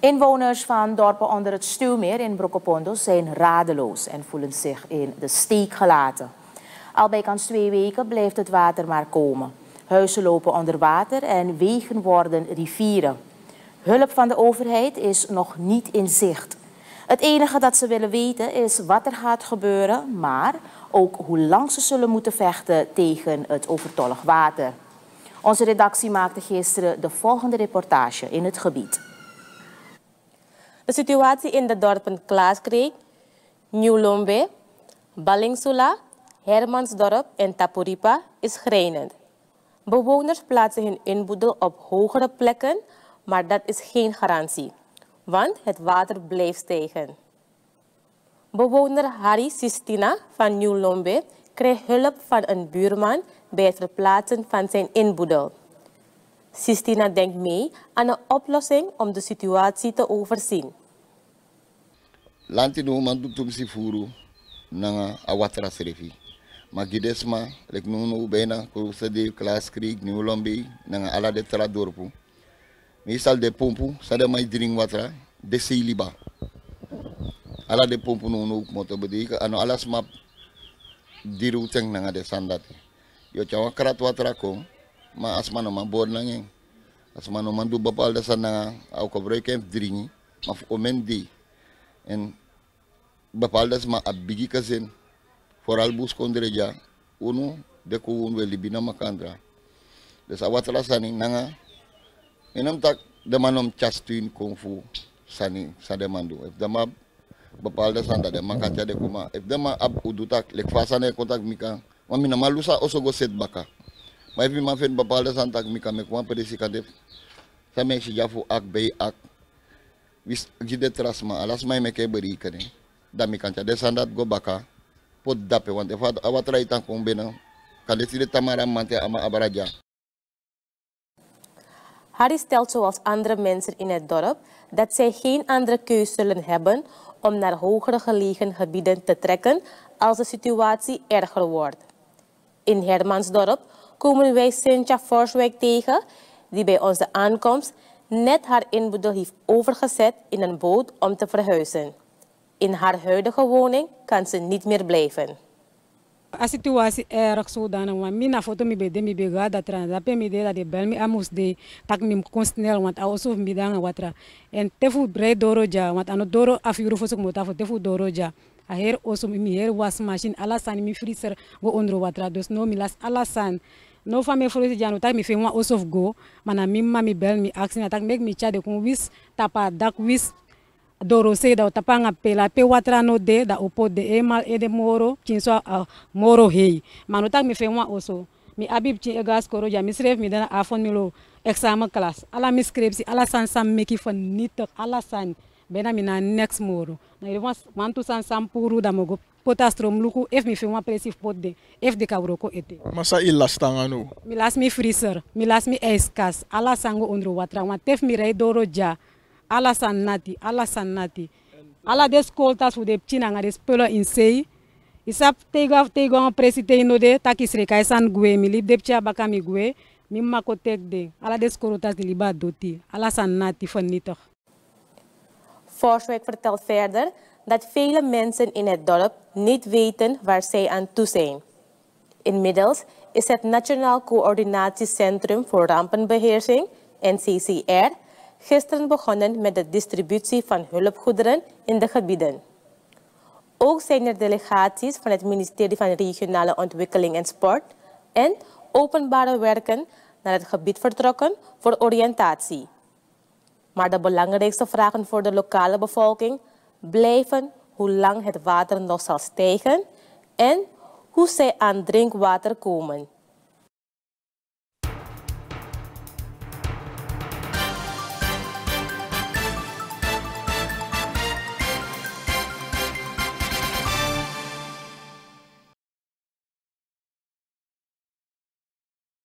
Inwoners van dorpen onder het Stuwmeer in Brokopondo zijn radeloos en voelen zich in de steek gelaten. Al bijkans twee weken blijft het water maar komen. Huizen lopen onder water en wegen worden rivieren. Hulp van de overheid is nog niet in zicht. Het enige dat ze willen weten is wat er gaat gebeuren, maar ook hoe lang ze zullen moeten vechten tegen het overtollig water. Onze redactie maakte gisteren de volgende reportage in het gebied. De situatie in de dorpen Klaaskreek, Nieuw-Lombe, Ballingsula, Hermansdorp en Tapuripa is schrijnend. Bewoners plaatsen hun inboedel op hogere plekken, maar dat is geen garantie, want het water blijft stijgen. Bewoner Harry Sistina van Nieuw-Lombe kreeg hulp van een buurman bij het verplaatsen van zijn inboedel. Sistina denkt mee aan een oplossing om de situatie te overzien. Lanti no man furu nanga awatra serefi. Magidesma lek no no bena ko sa de ni ulombi nanga ala de tra dorpu. Misal de pompu sa de mai drink watra de siliba. Ala de pompu no no moto bedi ano alas map diru teng nanga de sandati. Yo chawa karat watra ma asmano ma bod nangeng. Asmano mandu bapal da sana au ko brekem dringi ma omen di. En bepaalde ma abigi kazin vooral bus kondreja unu de ko un weli bina makandra des awatala sani nanga enam tak de manom chastuin kung fu sani sa demandu if dama bepaalde sanda de makancha de kuma if dama ab udutak lek fasane kontak mika mamina malusa osogo set baka ma if ma fen bepaalde santak mika me kuma pedisi kadef sa me si jafu ak bay ak. Wis gide trasma alas may me ke beri kane dami kancha de sandat go baka. Pot dape want if awatra itang kung bena kan dit tamara mante ama abaraja. Harry stelt zoals andere mensen in het dorp dat zij geen andere keus zullen hebben om naar hogere gelegen gebieden te trekken als de situatie erger wordt. In Hermansdorp komen wij Cynthia Forswijk tegen, die bij onze aankomst net haar inboedel heeft overgezet in een boot om te verhuizen. In haar huidige woning kan ze niet meer blijven. A situatie erg zodanig, want mina foto mi bede mi bega dat trans, dat mi de dat de bel mi amus de tak mi kon snel, want also mi danga watra. En tefu brei doro ja, want ano doro afiro fosok mota fo tefu doro ja. A her also mi her was machine alasan mi freezer go ondro watra, dus no mi las alasan. No fa me frosi janu tak mi fe wa also go, mana mi mi bel mi action tak make mi chade kun wis tapa dak wis doro se da tapanga pela pe watra no de da opo de emal e de moro kinso uh, moro hei. Manu tak mi fe wa oso mi abib ci egas koro ja mi sref mi dana afon mi lo examen class ala mi scripsi ala san sam meki fon nit ala san bena mi na next moro. Na ire wan tu san sam puru da mogo potastrom luku ef mi fe wa presif pot de ef de kabro ko ete. Masa ilas tangano mi las mi freezer mi las mi eskas ala sango ondro watra wa tef mi rei doro ja ala san nati ala san nati. Ala de skoltas fu de pchina nga de spelo in sei isap tega tega en presite ino de takisre kai san gue mi lib de pcha baka mi gue mi mako tek de ala de skorotas de liba doti ala san nati van nietig Forswijk vertelt verder dat vele mensen in het dorp niet weten waar zij aan toe zijn. Inmiddels is het Nationaal Coördinatiecentrum voor Rampenbeheersing, NCCR, gisteren begonnen met de distributie van hulpgoederen in de gebieden. Ook zijn er delegaties van het ministerie van Regionale Ontwikkeling en Sport en Openbare Werken naar het gebied vertrokken voor oriëntatie. Maar de belangrijkste vragen voor de lokale bevolking blijven hoe lang het water nog zal stijgen en hoe zij aan drinkwater komen.